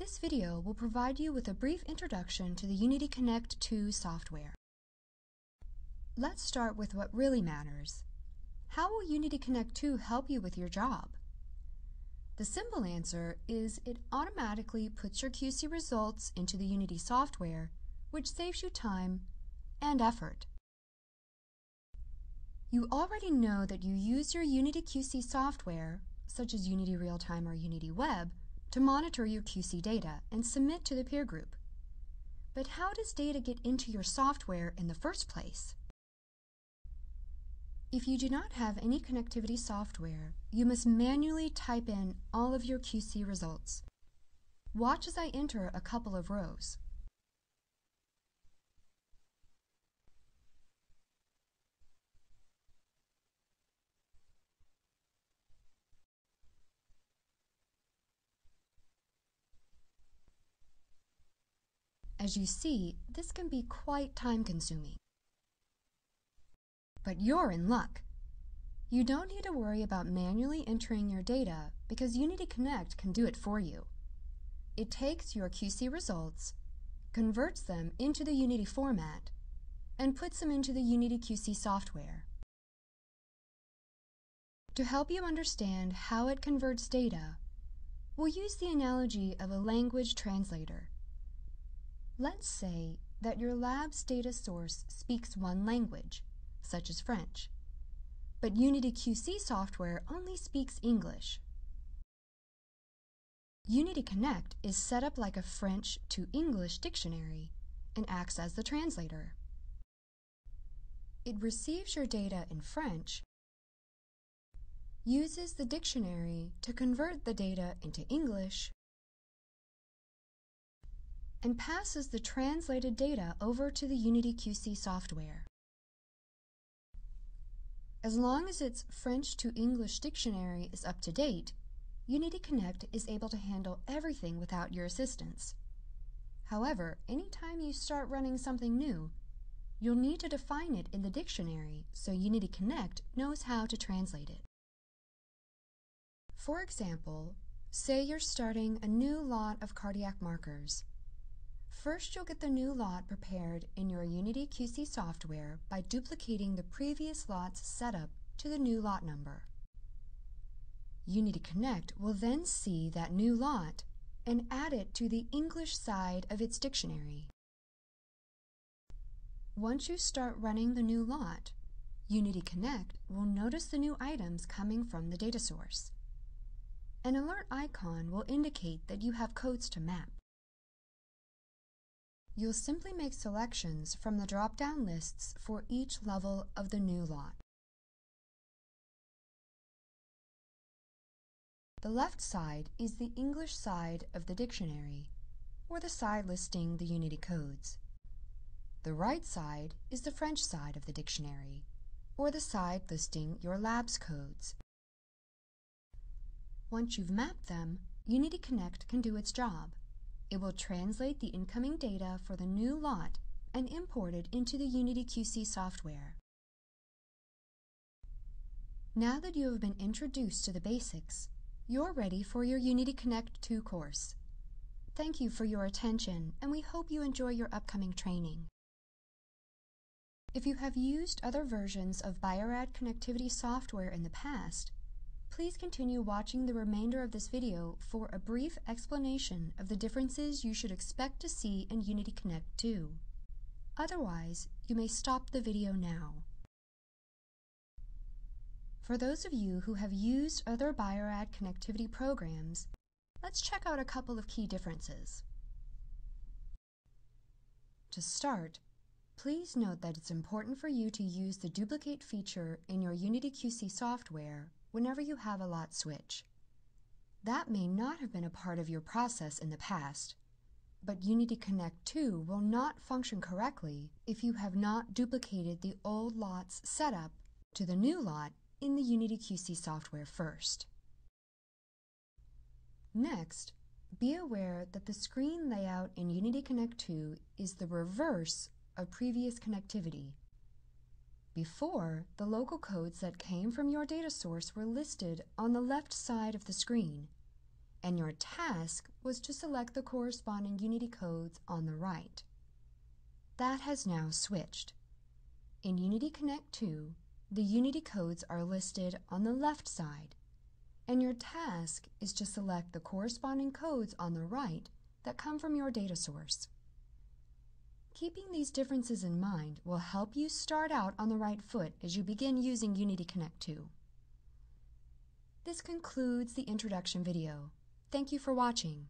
This video will provide you with a brief introduction to the Unity Connect 2 software. Let's start with what really matters. How will Unity Connect 2 help you with your job? The simple answer is it automatically puts your QC results into the Unity software, which saves you time and effort. You already know that you use your Unity QC software, such as Unity Real-Time or Unity Web, to monitor your QC data and submit to the peer group. But how does data get into your software in the first place? If you do not have any connectivity software, you must manually type in all of your QC results. Watch as I enter a couple of rows. As you see, this can be quite time-consuming. But you're in luck. You don't need to worry about manually entering your data because Unity Connect can do it for you. It takes your QC results, converts them into the Unity format, and puts them into the Unity QC software. To help you understand how it converts data, we'll use the analogy of a language translator. Let's say that your lab's data source speaks one language, such as French, but Unity QC software only speaks English. Unity Connect is set up like a French to English dictionary and acts as the translator. It receives your data in French, uses the dictionary to convert the data into English, and passes the translated data over to the Unity QC software. As long as its French to English dictionary is up to date, Unity Connect is able to handle everything without your assistance. However, anytime you start running something new, you'll need to define it in the dictionary so Unity Connect knows how to translate it. For example, say you're starting a new lot of cardiac markers. First, you'll get the new lot prepared in your Unity QC software by duplicating the previous lot's setup to the new lot number. Unity Connect will then see that new lot and add it to the English side of its dictionary. Once you start running the new lot, Unity Connect will notice the new items coming from the data source. An alert icon will indicate that you have codes to map. You'll simply make selections from the drop-down lists for each level of the new lot. The left side is the English side of the dictionary, or the side listing the Unity codes. The right side is the French side of the dictionary, or the side listing your lab's codes. Once you've mapped them, Unity Connect can do its job. It will translate the incoming data for the new lot and import it into the Unity QC software. Now that you have been introduced to the basics, you're ready for your Unity Connect 2 course. Thank you for your attention, and we hope you enjoy your upcoming training. If you have used other versions of Bio-Rad connectivity software in the past, Please continue watching the remainder of this video for a brief explanation of the differences you should expect to see in Unity Connect 2. Otherwise, you may stop the video now. For those of you who have used other Bio-Rad connectivity programs, let's check out a couple of key differences. To start, please note that it's important for you to use the duplicate feature in your Unity QC software whenever you have a lot switch. That may not have been a part of your process in the past, but Unity Connect 2 will not function correctly if you have not duplicated the old lot's setup to the new lot in the Unity QC software first. Next, be aware that the screen layout in Unity Connect 2 is the reverse of previous connectivity before, the local codes that came from your data source were listed on the left side of the screen. and your task was to select the corresponding Unity codes on the right. That has now switched. In Unity Connect 2, the Unity codes are listed on the left side, and your task is to select the corresponding codes on the right that come from your data source. Keeping these differences in mind will help you start out on the right foot as you begin using Unity Connect 2. This concludes the introduction video. Thank you for watching.